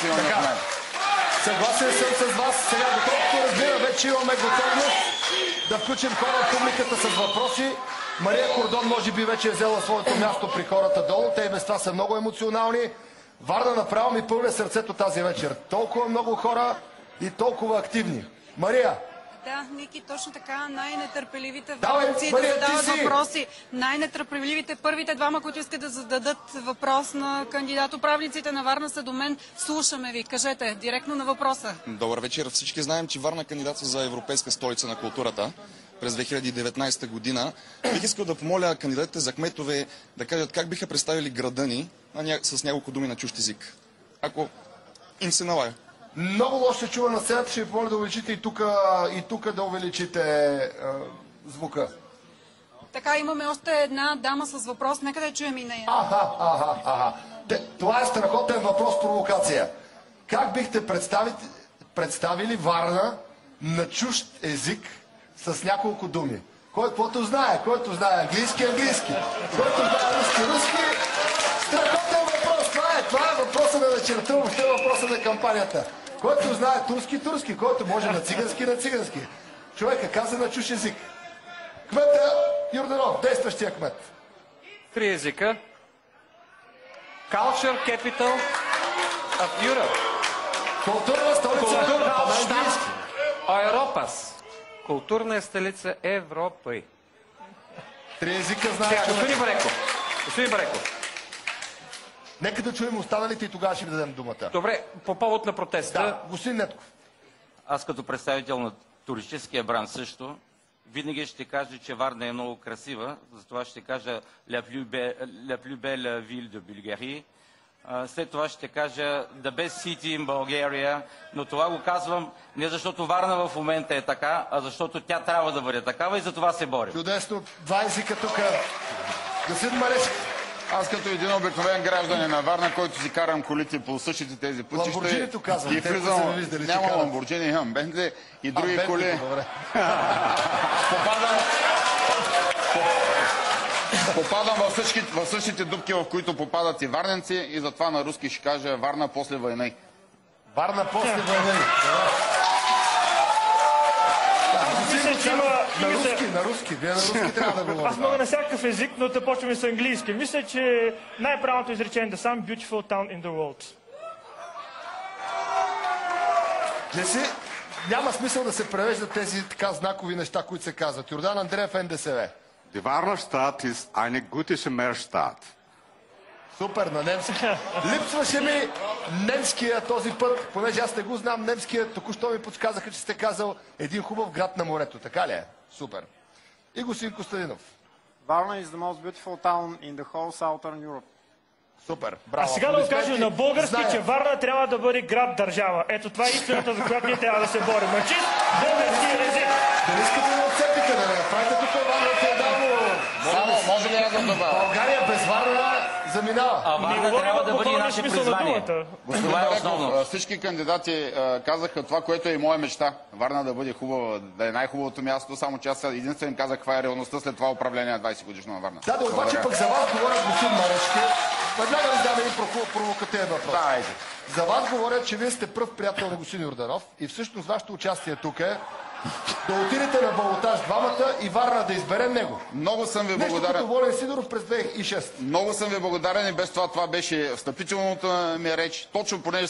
силни в мен. Съгласен съм с вас. Сега, доколкото разбира, вече имаме готовност да включим хора от публиката с въпроси. Мария Кордон може би вече е взела своето място при хората долу. Те това са много емоционални. Варна направо ми пълне сърцето тази вечер. Толкова много хора и толкова активни. Мария, Да, Ники, точно така. Най-нетърпеливите Мария, да задават си! въпроси. Най-нетърпеливите първите двама, които искат да зададат въпрос на кандидат-управниците на Варна са до мен. Слушаме ви. Кажете директно на въпроса. Добър вечер. Всички знаем, че Варна кандидатства за Европейска столица на културата през 2019 година. Бих искал да помоля кандидатите за кметове да кажат как биха представили града ни с няколко думи на чужд език. Ако им се налага. Много лошо се чува на сцената. Ще ви помоля да увеличите и тук, и тук да увеличите е, звука. Така, имаме още една дама с въпрос. Нека да я чуем и нея. Аха, аха, аха. Те, това е страхотен въпрос, провокация. Как бихте представили Варна на чужд език с няколко думи? Кой каквото знае, който знае английски, английски. Който знае руски, руски. Страхотен въпрос, това е. Това е въпроса на вечерта, въобще въпроса на кампанията. Който знае турски, турски. Който може на цигански, на цигански. Човека каза на чуж език. Кмета Юрданов, действащия кмет. Три езика. Culture Capital of Europe. Културна столица Културна на. Европас. Културна е столица Европы. Три езика знае Сега, господин Бареков. Господин Бареков. Нека да чуем останалите и тогава ще ви дадем думата. Добре, по повод на протеста. Да, господин Нетков. Аз като представител на туристическия бранд също, винаги ще кажа, че Варна е много красива, затова ще кажа La plus belle, ville de Bulgarie. След това ще кажа The best city in Bulgaria, но това го казвам не защото Варна в момента е така, а защото тя трябва да бъде такава и за това се борим. Чудесно. Два езика тук. Господин Марешки. Аз като един обикновен гражданин на Варна, който си карам колите по същите тези пътища Ламборджинито казвам, и влизам, виждали, няма ламборджини, имам Бентле и други А, коли. Добре. Попадам, попадам във, всички, във същите дупки, в които попадат и варненци и затова на руски ще кажа Варна после война. Варна после война. Мисля, че има... На руски, на руски. Вие на руски трябва да Аз говорите. мога на всякакъв език, но да почваме с английски. Мисля, че най-правилното изречение е The some beautiful town in the world. Не си... Няма смисъл да се превеждат тези така знакови неща, които се казват. Йордан Андреев, НДСВ. Die Warner Stadt ist eine gute Meerstadt. Супер, на немски. Липсваше ми немския този път, понеже аз не го знам немския, току-що ми подсказаха, че сте казал един хубав град на морето. Така ли е? Супер. И господин Костадинов. Varna is the most beautiful town in the whole southern Europe. Супер. А Браво. сега да го кажем на български, Зная. че Варна трябва да бъде град-държава. Ето това е истината, за която ние трябва да се борим. На чист български език. Дали искате да отцепите, да не направите тук Варна феодално? Само, може ли аз да добавя? България без Варна заминава. А Не Варна трябва да бъде и наше призвание. Господин Това е основно. всички кандидати казаха това, което е и моя мечта. Варна да бъде хубава, да е най-хубавото място, само че аз единствено казах каква е реалността след това управление на 20 годишно на Варна. Да, да, обаче пък за вас говорят господин Марешки. Веднага ви задам един прово- провокативен въпрос. Да, айде. За вас говорят, че вие сте пръв приятел на господин Йорданов и всъщност вашето участие тук е да отидете на балотаж двамата и Варна да избере него. Много съм ви Нещо благодарен. като Волен Сидоров през 2006. Много съм ви благодарен и без това това беше встъпителната ми реч. Точно понеже